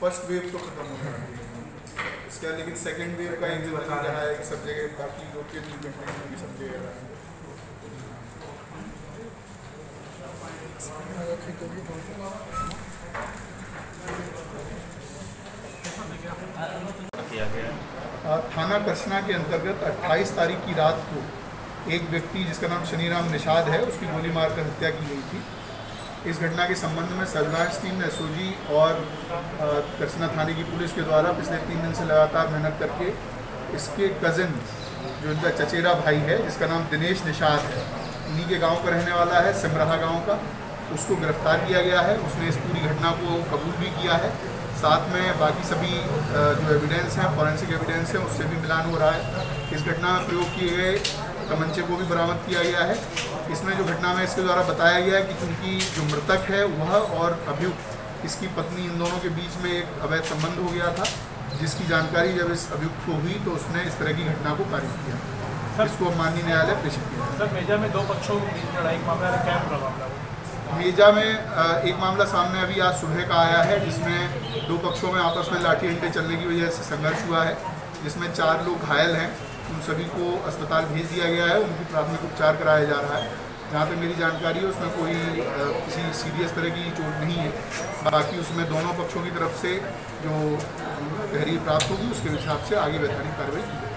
First wave तो खत्म हो गया। इसके बाद लेकिन सेकेंड वेव का एक जगह रहा है सब जगह बाकी लोकल इवेंट भी सब जगह थाना कसना के अंतर्गत 28 तारीख की रात को एक व्यक्ति जिसका नाम शनिराम निषाद है, उसकी गोली मारकर हत्या की गई थी। इस घटना के संबंध में सर्विलांस टीम एसओजी और आ, कसना थाने की पुलिस के द्वारा पिछले तीन दिन से लगातार मेहनत करके इसके कज़न जो इनका चचेरा भाई है जिसका नाम दिनेश निषाद है उन्हीं के गाँव का रहने वाला है सिमराहा गाँव का उसको गिरफ़्तार किया गया है। उसने इस पूरी घटना को कबूल भी किया है। साथ में बाकी सभी जो एविडेंस हैं फॉरेंसिक एविडेंस हैं उससे भी मिलान हो रहा है। इस घटना में प्रयोग किए गए तमंचे को भी बरामद किया गया है। इसमें जो घटना में इसके द्वारा बताया गया है कि चूँकि जो मृतक है वह और अभियुक्त इसकी पत्नी इन दोनों के बीच में एक अवैध संबंध हो गया था। जिसकी जानकारी जब इस अभियुक्त को हुई तो उसने इस तरह की घटना को पारित किया। इसको माननीय न्यायालय प्रेषित किया सर मेजा में दो पक्षों के बीच लड़ाई मामला क्या पूरा मामला मेजा में एक मामला सामने अभी आज सुबह का आया है जिसमें दो पक्षों में आपस में लाठी डंडे चलने की वजह से संघर्ष हुआ है जिसमें चार लोग घायल हैं। उन सभी को अस्पताल भेज दिया गया है उनकी प्राथमिक उपचार कराया जा रहा है। जहाँ तक मेरी जानकारी है उसमें कोई किसी सीरियस तरह की चोट नहीं है। बाकी उसमें दोनों पक्षों की तरफ़ से जो तहरीर प्राप्त होगी उसके हिसाब से आगे वैधानिक कार्रवाई की जाएगी।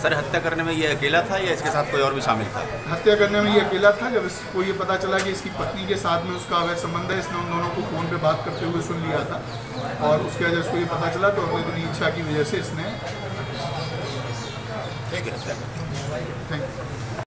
सर हत्या करने में ये अकेला था या इसके साथ कोई और भी शामिल था? हत्या करने में ये अकेला था। जब इसको ये पता चला कि इसकी पत्नी के साथ में उसका अवैध संबंध है इसने उन दोनों को फ़ोन पे बात करते हुए सुन लिया था और उसके वजह से इसको ये पता चला तो अगले दिन इच्छा की वजह से इसने ठीक है थैंक यू